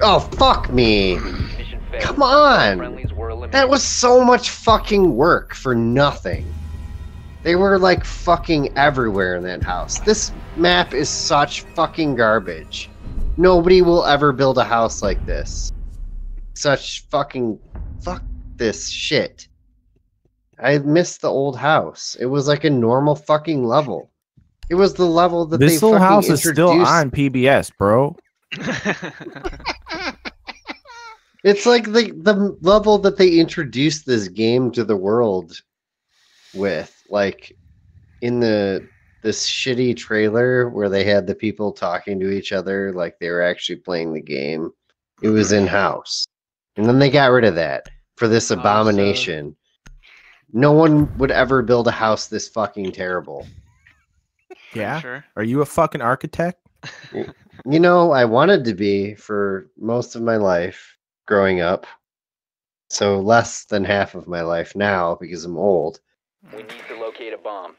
Oh fuck me! Come on! Friendlies were eliminated. That was so much fucking work for nothing. They were like fucking everywhere in that house. This map is such fucking garbage. Nobody will ever build a house like this. Such fucking fuck this shit. I missed the old house. It was like a normal fucking level. It was the level that This they little fucking house is still on PBS, bro. It's like the the level that they introduced this game to the world with, like in the this shitty trailer where they had the people talking to each other like they were actually playing the game. It was in house. And then they got rid of that for this so- abomination. No one would ever build a house this fucking terrible. Yeah. Sure. Are you a fucking architect? You know, I wanted to be for most of my life growing up. So less than half of my life now because I'm old. We need to locate a bomb.